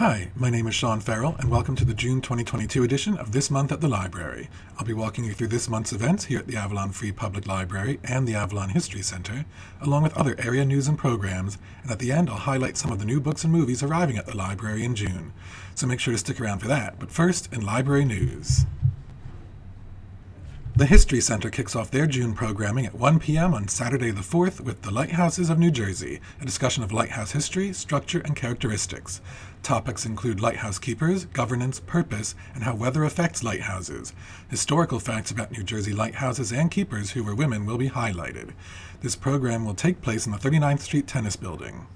Hi, my name is Sean Farrell, and welcome to the June 2022 edition of This Month at the Library. I'll be walking you through this month's events here at the Avalon Free Public Library and the Avalon History Center, along with other area news and programs, and at the end I'll highlight some of the new books and movies arriving at the library in June. So make sure to stick around for that, but first, in library news. The History Center kicks off their June programming at 1 p.m. on Saturday the 4th with The Lighthouses of New Jersey, a discussion of lighthouse history, structure, and characteristics. Topics include lighthouse keepers, governance, purpose, and how weather affects lighthouses. Historical facts about New Jersey lighthouses and keepers who were women will be highlighted. This program will take place in the 39th Street Tennis Building.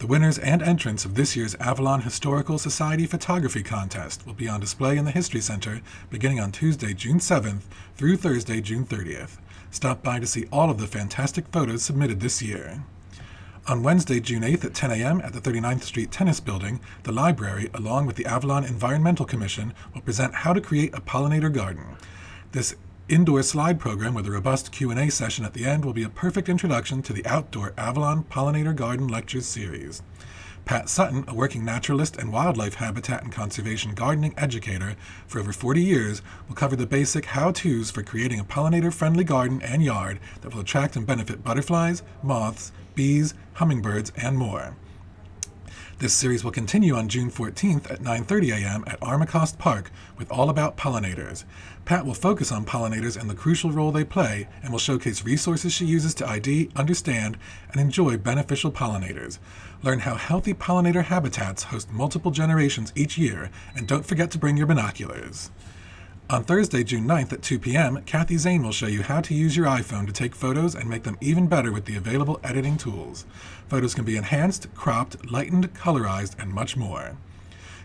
The winners and entrants of this year's Avalon Historical Society Photography Contest will be on display in the History Center beginning on Tuesday, June 7th through Thursday, June 30th. Stop by to see all of the fantastic photos submitted this year. On Wednesday, June 8th at 10 a.m. at the 39th Street Tennis Building, the library, along with the Avalon Environmental Commission, will present How to Create a Pollinator Garden. This indoor slide program with a robust Q&A session at the end will be a perfect introduction to the outdoor Avalon Pollinator Garden Lectures series. Pat Sutton, a working naturalist and wildlife habitat and conservation gardening educator for over 40 years, will cover the basic how-tos for creating a pollinator-friendly garden and yard that will attract and benefit butterflies, moths, bees, hummingbirds, and more. This series will continue on June 14th at 9:30 a.m. at Armacost Park with All About Pollinators. Pat will focus on pollinators and the crucial role they play and will showcase resources she uses to ID, understand, and enjoy beneficial pollinators. Learn how healthy pollinator habitats host multiple generations each year, and don't forget to bring your binoculars. On Thursday, June 9th at 2 p.m., Kathy Zane will show you how to use your iPhone to take photos and make them even better with the available editing tools. Photos can be enhanced, cropped, lightened, colorized, and much more.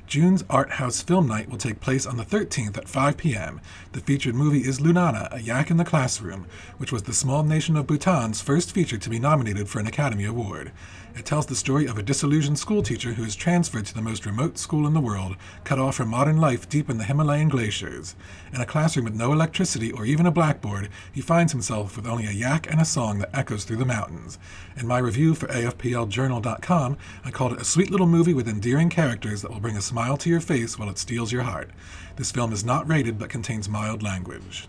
June's Art House Film Night will take place on the 13th at 5 p.m. The featured movie is Lunana, A Yak in the Classroom, which was the small nation of Bhutan's first feature to be nominated for an Academy Award. It tells the story of a disillusioned schoolteacher who is transferred to the most remote school in the world, cut off from modern life deep in the Himalayan glaciers. In a classroom with no electricity or even a blackboard, he finds himself with only a yak and a song that echoes through the mountains. In my review for AFPLJournal.com, I called it a sweet little movie with endearing characters that will bring a smile to your face while it steals your heart. This film is not rated but contains mild language.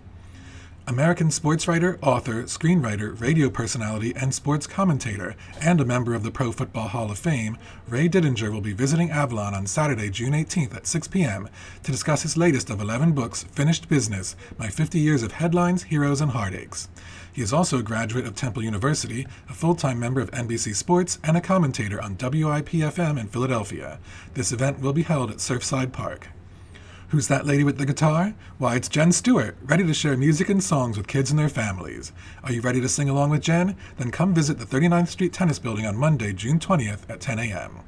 American sports writer, author, screenwriter, radio personality, and sports commentator, and a member of the Pro Football Hall of Fame, Ray Didinger will be visiting Avalon on Saturday, June 18th at 6 p.m. to discuss his latest of 11 books, Finished Business My 50 Years of Headlines, Heroes, and Heartaches. He is also a graduate of Temple University, a full time member of NBC Sports, and a commentator on WIPFM in Philadelphia. This event will be held at Surfside Park. Who's that lady with the guitar? Why, it's Jen Stewart, ready to share music and songs with kids and their families. Are you ready to sing along with Jen? Then come visit the 39th Street Tennis Building on Monday, June 20th at 10 a.m.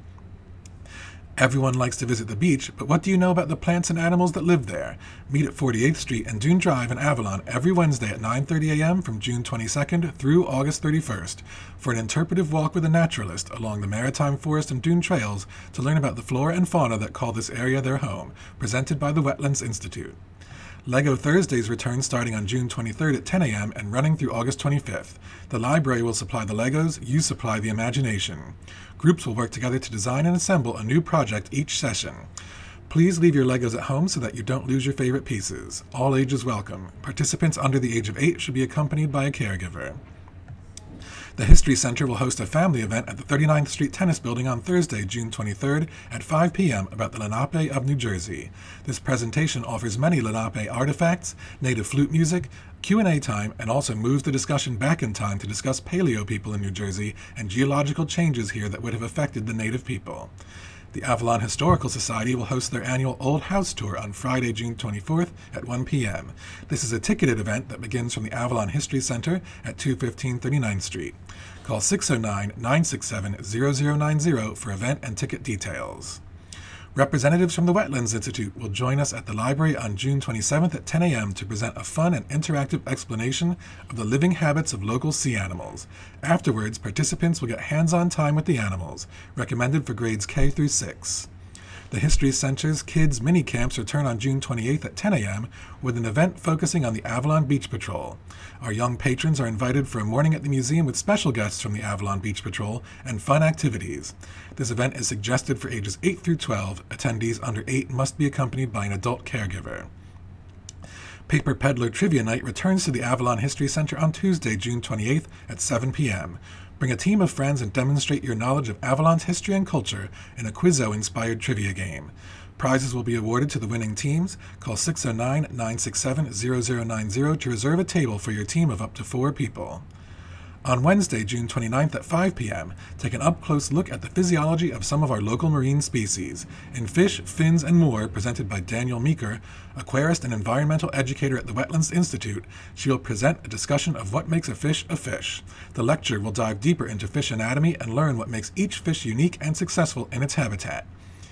Everyone likes to visit the beach, but what do you know about the plants and animals that live there? Meet at 48th Street and Dune Drive in Avalon every Wednesday at 9:30 a.m. from June 22nd through August 31st for an interpretive walk with a naturalist along the Maritime Forest and Dune trails to learn about the flora and fauna that call this area their home, presented by the Wetlands Institute. LEGO Thursdays return starting on June 23rd at 10 a.m. and running through August 25th. The library will supply the Legos, you supply the imagination. Groups will work together to design and assemble a new project each session. Please leave your Legos at home so that you don't lose your favorite pieces. All ages welcome. Participants under the age of 8 should be accompanied by a caregiver. The History Center will host a family event at the 39th Street Tennis Building on Thursday, June 23rd at 5 p.m. about the Lenape of New Jersey. This presentation offers many Lenape artifacts, native flute music, Q&A time, and also moves the discussion back in time to discuss paleo people in New Jersey and geological changes here that would have affected the native people. The Avalon Historical Society will host their annual Old House Tour on Friday, June 24th at 1 p.m. This is a ticketed event that begins from the Avalon History Center at 215 39th Street. Call 609 967 0090 for event and ticket details. Representatives from the Wetlands Institute will join us at the library on June 27th at 10 a.m. to present a fun and interactive explanation of the living habits of local sea animals. Afterwards, participants will get hands on time with the animals, recommended for grades K through 6. The History Center's Kids Mini Camps return on June 28th at 10 a.m. with an event focusing on the Avalon Beach Patrol. Our young patrons are invited for a morning at the museum with special guests from the Avalon Beach Patrol and fun activities. This event is suggested for ages 8 through 12. Attendees under 8 must be accompanied by an adult caregiver. Paper Peddler Trivia Night returns to the Avalon History Center on Tuesday, June 28th at 7 p.m. Bring a team of friends and demonstrate your knowledge of Avalon's history and culture in a Quizzo inspired trivia game. Prizes will be awarded to the winning teams. Call 609 967 0090 to reserve a table for your team of up to four people. On Wednesday, June 29th at 5 p.m., take an up close look at the physiology of some of our local marine species. In Fish, Fins, and More, presented by Danielle Meeker, aquarist and environmental educator at the Wetlands Institute, she will present a discussion of what makes a fish a fish. The lecture will dive deeper into fish anatomy and learn what makes each fish unique and successful in its habitat.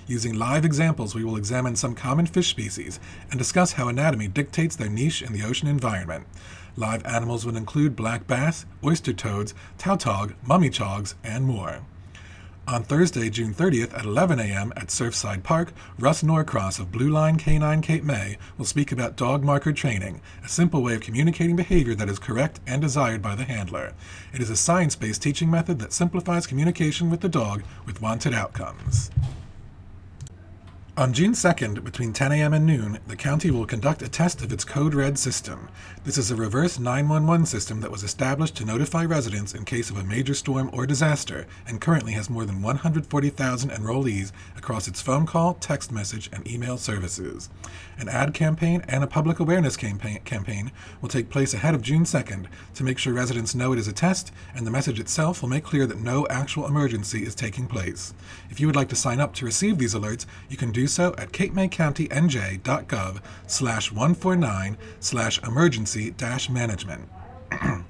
Using live examples, we will examine some common fish species and discuss how anatomy dictates their niche in the ocean environment. Live animals would include black bass, oyster toads, tautog, mummichogs, and more. On Thursday, June 30th at 11 a.m. at Surfside Park, Russ Norcross of Blue Line Canine Cape May will speak about dog marker training, a simple way of communicating behavior that is correct and desired by the handler. It is a science based teaching method that simplifies communication with the dog with wanted outcomes. On June 2nd, between 10 a.m. and noon, the county will conduct a test of its Code Red system. This is a reverse 911 system that was established to notify residents in case of a major storm or disaster and currently has more than 140,000 enrollees across its phone call, text message, and email services. An ad campaign and a public awareness campaign, campaign will take place ahead of June 2nd to make sure residents know it is a test, and the message itself will make clear that no actual emergency is taking place. If you would like to sign up to receive these alerts, you can do so at capemaycountynj.gov slash 149 slash emergency dash management.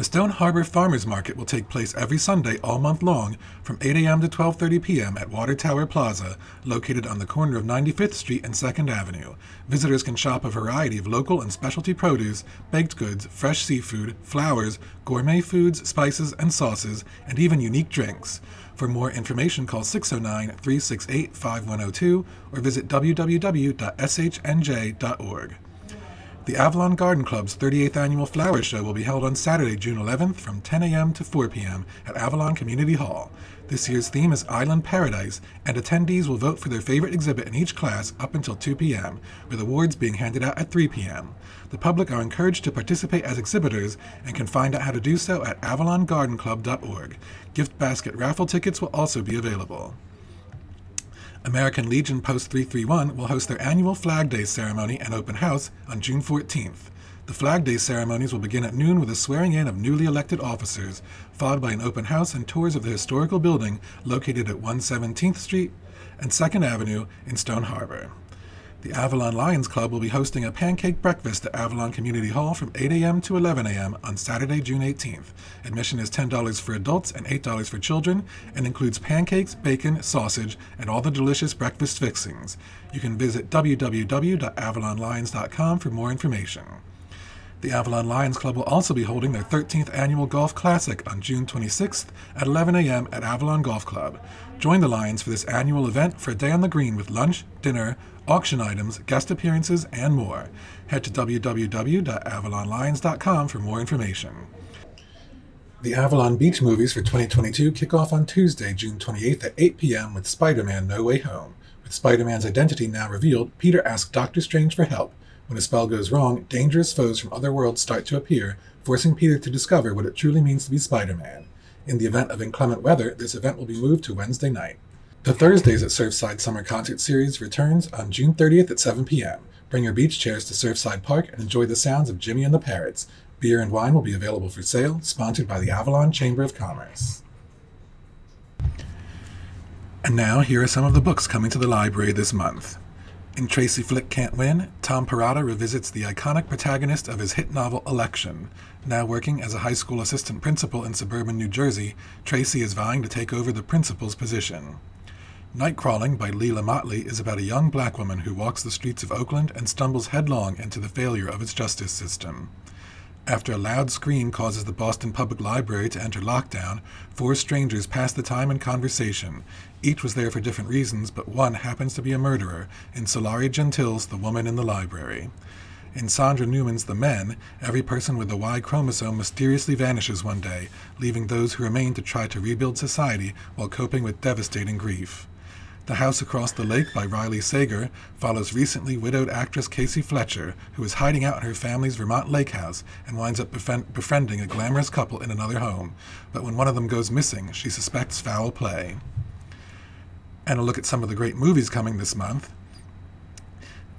The Stone Harbor Farmers Market will take place every Sunday all month long from 8 a.m. to 12:30 p.m. at Water Tower Plaza, located on the corner of 95th Street and 2nd Avenue. Visitors can shop a variety of local and specialty produce, baked goods, fresh seafood, flowers, gourmet foods, spices and sauces, and even unique drinks. For more information, call 609 368 5102 or visit www.shnj.org. The Avalon Garden Club's 38th annual flower show will be held on Saturday, June 11th from 10 a.m. to 4 p.m. at Avalon Community Hall. This year's theme is Island Paradise, and attendees will vote for their favorite exhibit in each class up until 2 p.m., with awards being handed out at 3 p.m. The public are encouraged to participate as exhibitors and can find out how to do so at avalongardenclub.org. Gift basket raffle tickets will also be available. American Legion Post 331 will host their annual Flag Day ceremony and open house on June 14th. The Flag Day ceremonies will begin at noon with a swearing in of newly elected officers, followed by an open house and tours of the historical building located at 117th Street and 2nd Avenue in Stone Harbor. The Avalon Lions Club will be hosting a pancake breakfast at Avalon Community Hall from 8 a.m. to 11 a.m. on Saturday, June 18th. Admission is $10 for adults and $8 for children and includes pancakes, bacon, sausage, and all the delicious breakfast fixings. You can visit www.avalonlions.com for more information. The Avalon Lions Club will also be holding their 13th annual Golf Classic on June 26th at 11 a.m. at Avalon Golf Club. Join the Lions for this annual event for a day on the green with lunch, dinner, auction items, guest appearances, and more. Head to www.avalonlions.com for more information. The Avalon Beach movies for 2022 kick off on Tuesday, June 28th at 8 p.m. with Spider Man No Way Home. With Spider Man's identity now revealed, Peter asks Doctor Strange for help. When a spell goes wrong, dangerous foes from other worlds start to appear, forcing Peter to discover what it truly means to be Spider Man. In the event of inclement weather, this event will be moved to Wednesday night. The Thursdays at Surfside Summer Concert Series returns on June 30th at 7 p.m. Bring your beach chairs to Surfside Park and enjoy the sounds of Jimmy and the Parrots. Beer and wine will be available for sale, sponsored by the Avalon Chamber of Commerce. And now, here are some of the books coming to the library this month. In Tracy Flick Can't Win, Tom Perrotta revisits the iconic protagonist of his hit novel Election. Now working as a high school assistant principal in suburban New Jersey, Tracy is vying to take over the principal's position. Nightcrawling by Leila Mottley is about a young black woman who walks the streets of Oakland and stumbles headlong into the failure of its justice system. After a loud scream causes the Boston Public Library to enter lockdown, four strangers pass the time in conversation. Each was there for different reasons, but one happens to be a murderer in Sulari Gentill's The Woman in the Library. In Sandra Newman's The Men, every person with the Y chromosome mysteriously vanishes one day, leaving those who remain to try to rebuild society while coping with devastating grief. The House Across the Lake by Riley Sager follows recently widowed actress Casey Fletcher, who is hiding out in her family's Vermont lake house and winds up befriend- befriending a glamorous couple in another home. But when one of them goes missing, she suspects foul play. And a look at some of the great movies coming this month.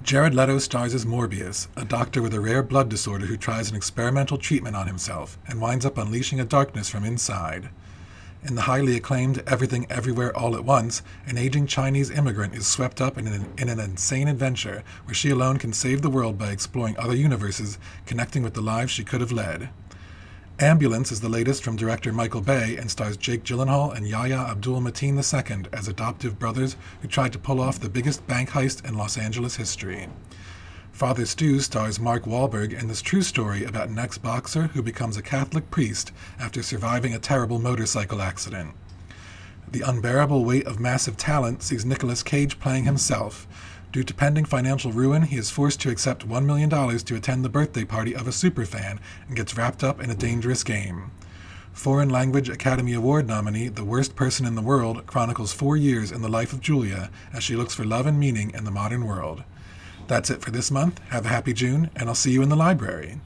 Jared Leto stars as Morbius, a doctor with a rare blood disorder who tries an experimental treatment on himself and winds up unleashing a darkness from inside. In the highly acclaimed Everything Everywhere All at Once, an aging Chinese immigrant is swept up in an, in an insane adventure where she alone can save the world by exploring other universes, connecting with the lives she could have led. Ambulance is the latest from director Michael Bay and stars Jake Gyllenhaal and Yahya Abdul Mateen II as adoptive brothers who tried to pull off the biggest bank heist in Los Angeles history. Father Stew stars Mark Wahlberg in this true story about an ex boxer who becomes a Catholic priest after surviving a terrible motorcycle accident. The unbearable weight of massive talent sees Nicolas Cage playing himself. Due to pending financial ruin, he is forced to accept $1 million to attend the birthday party of a superfan and gets wrapped up in a dangerous game. Foreign Language Academy Award nominee The Worst Person in the World chronicles four years in the life of Julia as she looks for love and meaning in the modern world. That's it for this month. Have a happy June, and I'll see you in the library.